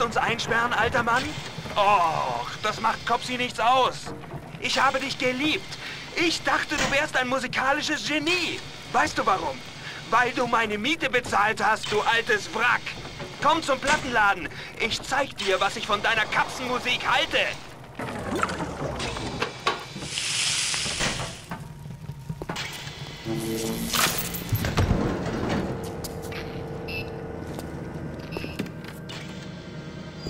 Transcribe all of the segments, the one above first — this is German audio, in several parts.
willst uns einsperren, alter Mann? Och, das macht Copsy nichts aus. Ich habe dich geliebt. Ich dachte, du wärst ein musikalisches Genie. Weißt du warum? Weil du meine Miete bezahlt hast, du altes Wrack. Komm zum Plattenladen. Ich zeig dir, was ich von deiner Kapsenmusik halte.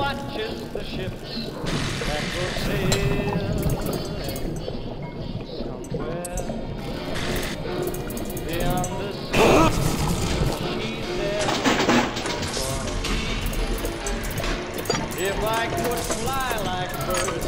watches the ships that go sailing lilac bird.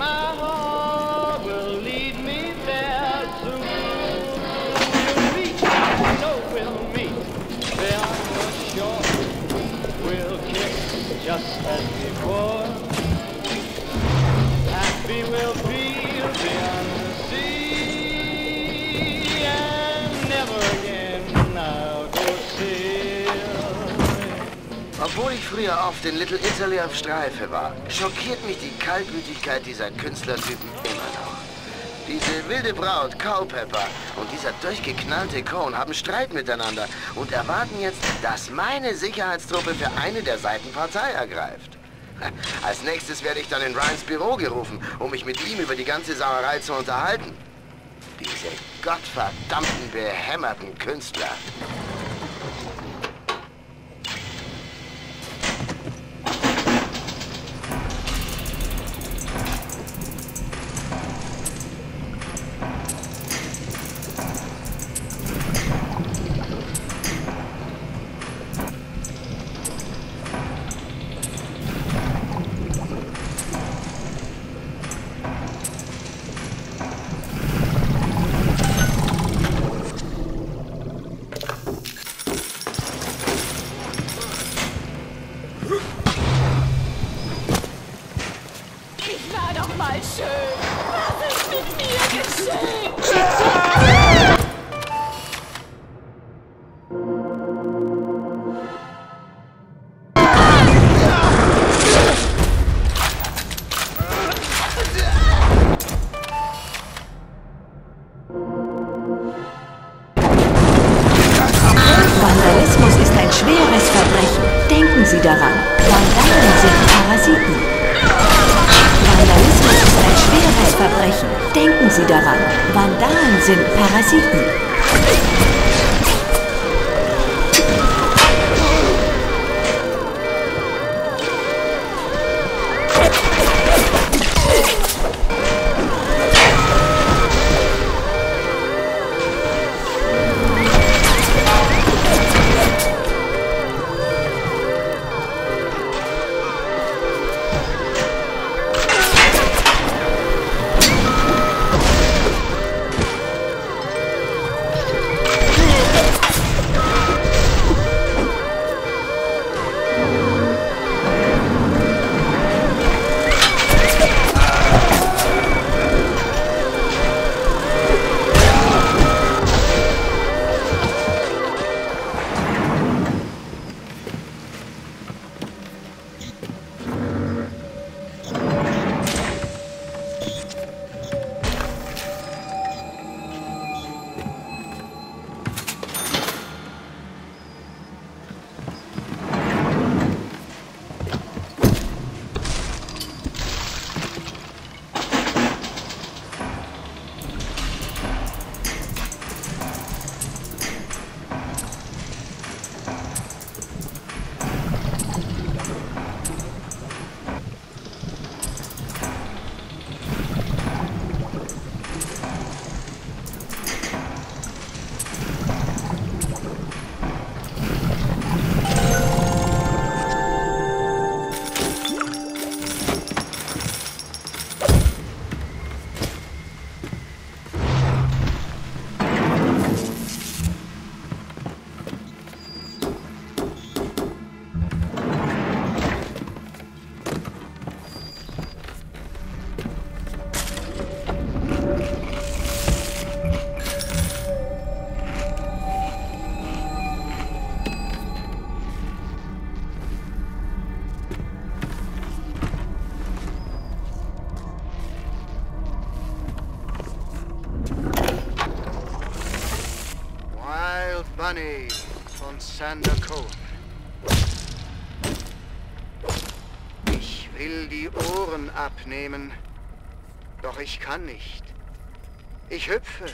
my heart. Früher oft in Little Italy auf Streife war, schockiert mich die Kaltblütigkeit dieser Künstlertypen immer noch. Diese wilde Braut, Culpepper, und dieser durchgeknallte Cone haben Streit miteinander und erwarten jetzt, dass meine Sicherheitstruppe für eine der Seiten Partei ergreift. Als nächstes werde ich dann in Ryans Büro gerufen, um mich mit ihm über die ganze Sauerei zu unterhalten. Diese gottverdammten, behämmerten Künstler. Sie daran. Vandalen sind Parasiten. Vandalismus ist ein schweres Verbrechen. Denken Sie daran. Vandalen sind Parasiten. Von Sander Cove. Ich will die Ohren abnehmen, doch ich kann nicht. Ich hüpfe,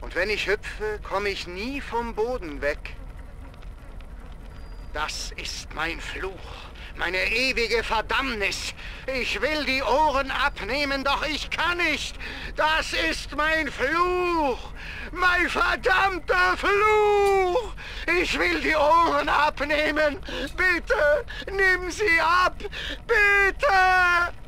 und wenn ich hüpfe, komme ich nie vom Boden weg. Das ist mein Fluch, meine ewige Verdammnis. Ich will die Ohren abnehmen, doch ich kann nicht. Das ist mein Fluch, mein verdammter Fluch. Ich will die Ohren abnehmen. Bitte, nimm sie ab. Bitte.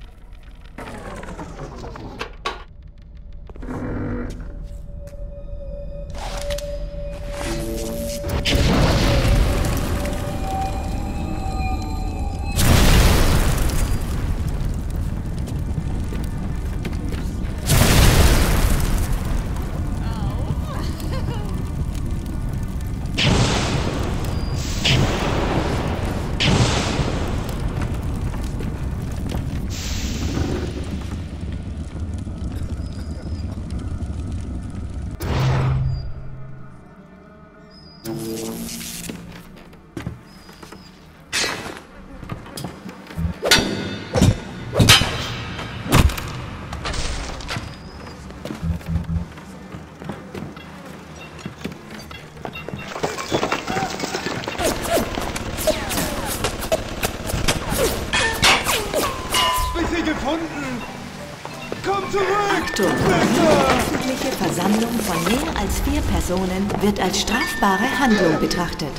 Achtung! Die öffentliche Versammlung von mehr als vier Personen wird als strafbare Handlung betrachtet.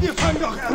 Wir fangen doch an!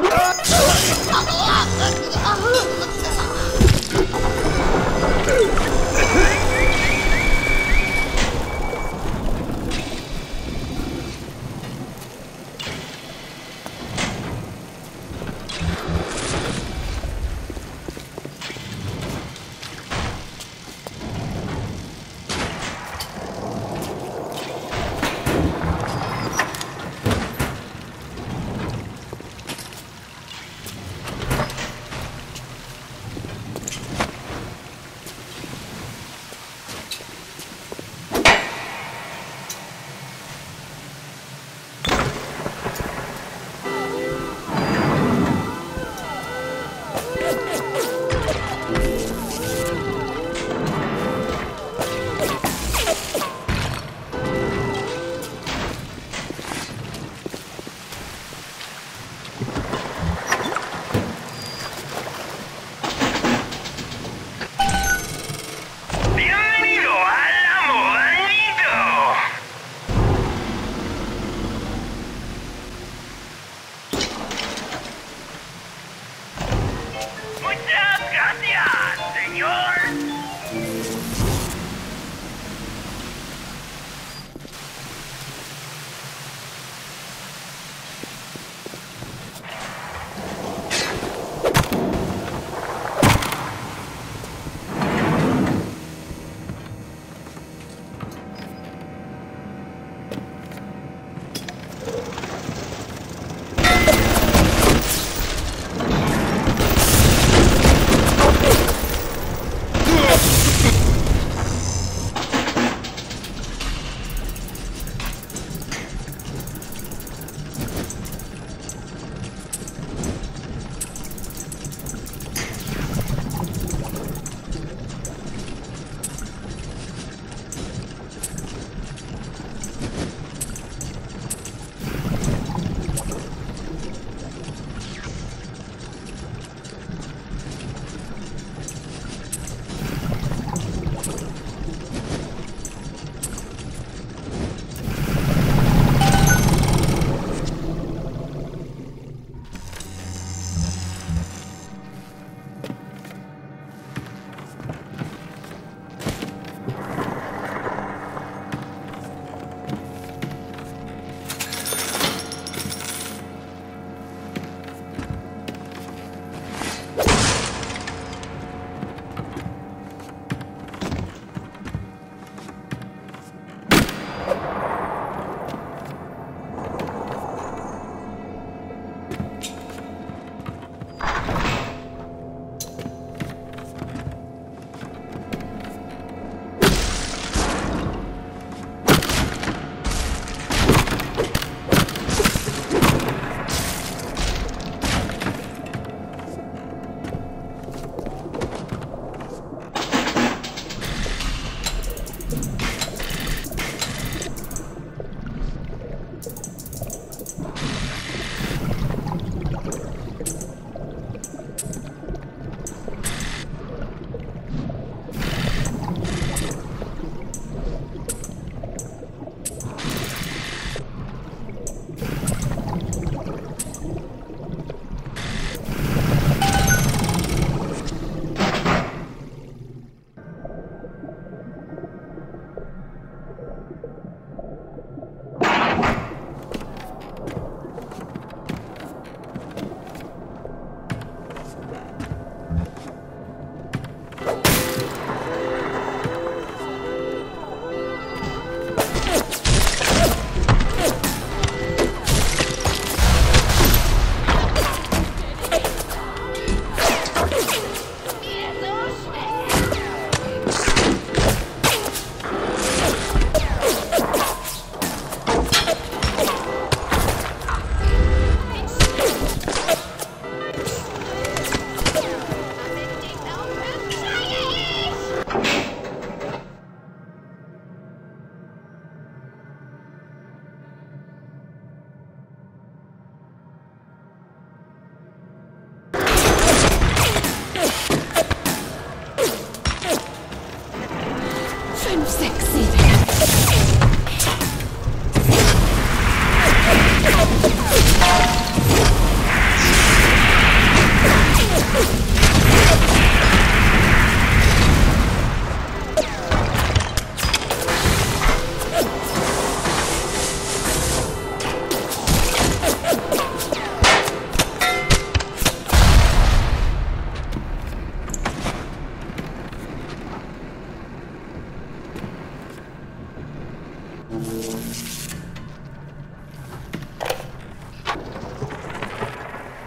I'm sexy.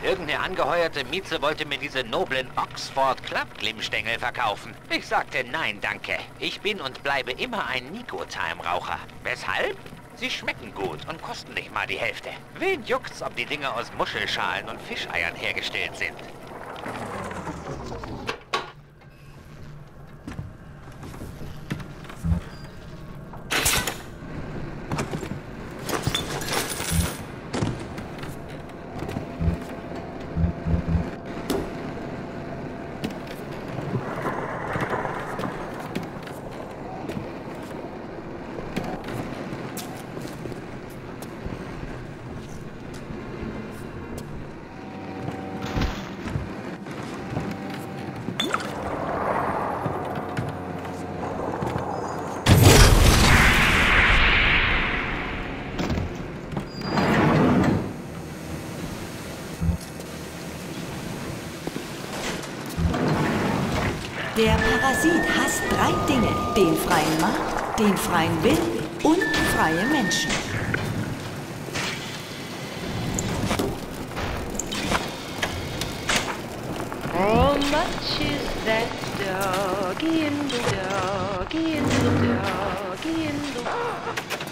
Irgendeine angeheuerte Mieze wollte mir diese noblen Oxford Club-Glimmstängel verkaufen. Ich sagte nein, danke. Ich bin und bleibe immer ein Nico-Time-Raucher. Weshalb? Sie schmecken gut und kosten nicht mal die Hälfte. Wen juckt's, ob die Dinger aus Muschelschalen und Fischeiern hergestellt sind? Der Parasit hasst drei Dinge. Den freien Markt, den freien Willen und freie Menschen. How much is that doggy in the doggy in the doggy in the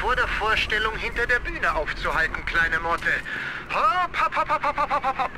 vor der Vorstellung hinter der Bühne aufzuhalten, kleine Motte. Hopp, hopp, hopp, hopp, hopp, hopp, hopp.